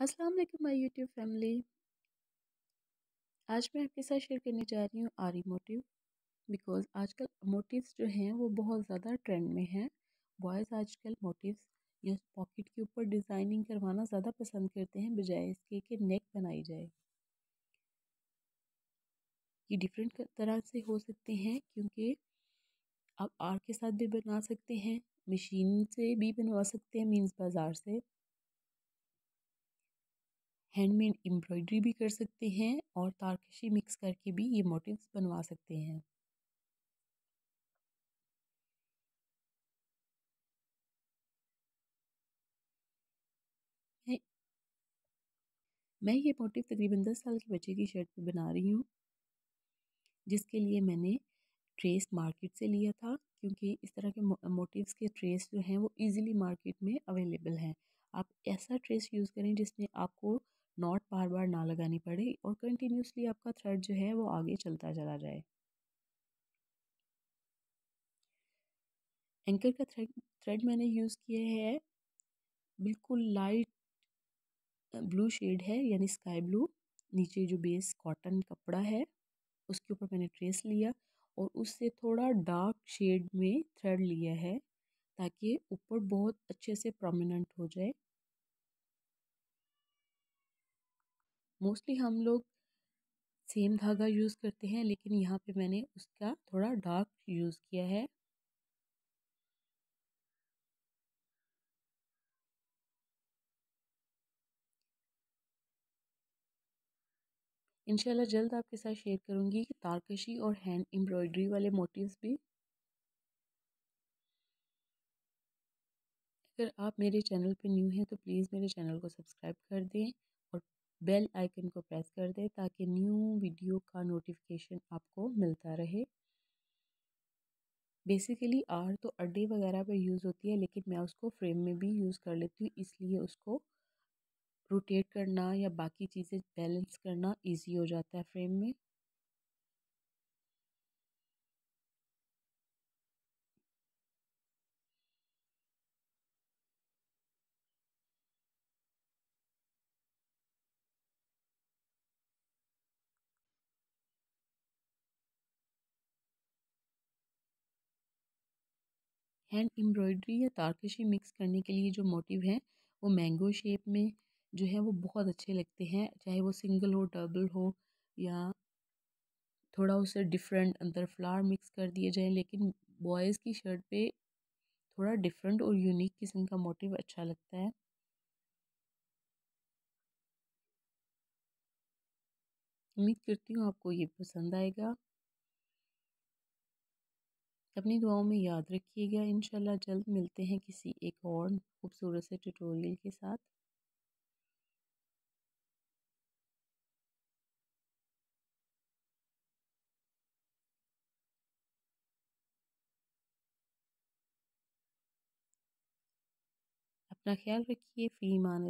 अस्सलाम वालेकुम my YouTube family. आज मैं आपके साथ शेयर करने जा रही हूँ आरी मोटिव, बिकॉज़ आजकल मोटिव्स जो हैं, वो बहुत ज़्यादा ट्रेंड में हैं। बॉयज़ आजकल मोटिव्स या पॉकेट के ऊपर डिज़ाइनिंग करवाना ज़्यादा पसंद करते हैं, बजाय इसके कि नेक बनाई जाए। ये डिफरेंट तरह से हो सकते हैं, क्योंकि आप आर के साथ भी बना सकते हैं, मशीन से भी बनवा सकते हैं, मीन्स बाज़ार से। हैंडमेड एम्ब्रॉयडरी भी कर सकते हैं और तारकशी मिक्स करके भी ये मोटिव्स बनवा सकते हैं। मैं ये मोटिव तकरीबन दस साल के बच्चे की शर्ट पे बना रही हूँ, जिसके लिए मैंने ट्रेस मार्केट से लिया था, क्योंकि इस तरह के मोटिव्स के ट्रेस जो हैं वो इजीली मार्केट में अवेलेबल हैं। आप ऐसा ट्रेस यूज़ करें जिसमें आपको नॉट बार बार ना लगानी पड़े और कंटिन्यूसली आपका थ्रेड जो है वो आगे चलता चला जाए। एंकर का थ्रेड थ्रेड मैंने यूज़ किया है, बिल्कुल लाइट ब्लू शेड है, यानी स्काई ब्लू। नीचे जो बेस कॉटन कपड़ा है, उसके ऊपर मैंने ट्रेस लिया और उससे थोड़ा डार्क शेड में थ्रेड लिया है, ताकि ऊपर बहुत अच्छे से प्रोमिनेंट हो जाए। मोस्टली हम लोग सेम धागा यूज़ करते हैं, लेकिन यहाँ पे मैंने उसका थोड़ा डार्क यूज़ किया है। इंशाल्लाह जल्द आपके साथ शेयर करूँगी कि तारकशी और हैंड एम्ब्रॉयडरी वाले मोटिव्स भी। अगर आप मेरे चैनल पर न्यू हैं तो प्लीज़ मेरे चैनल को सब्सक्राइब कर दें। बेल आइकन को प्रेस कर दें ताकि न्यू वीडियो का नोटिफिकेशन आपको मिलता रहे। बेसिकली आर तो अड्डे वगैरह पर यूज़ होती है, लेकिन मैं उसको फ्रेम में भी यूज़ कर लेती हूँ, इसलिए उसको रोटेट करना या बाकी चीज़ें बैलेंस करना इजी हो जाता है फ्रेम में। हैंड एम्ब्रॉयडरी या तारकशी मिक्स करने के लिए जो मोटिव है, वो मैंगो शेप में जो है वो बहुत अच्छे लगते हैं, चाहे वो सिंगल हो, डबल हो या थोड़ा उसे डिफरेंट अंदर फ्लावर मिक्स कर दिए जाए, लेकिन बॉयज़ की शर्ट पे थोड़ा डिफरेंट और यूनिक किस्म का मोटिव अच्छा लगता है। उम्मीद करती हूँ आपको ये पसंद आएगा। अपनी दुआओं में याद रखिएगा। इन जल्द मिलते हैं किसी एक और खूबसूरत से ट्यूटोरियल के साथ। अपना ख्याल रखिए। फ़ी मान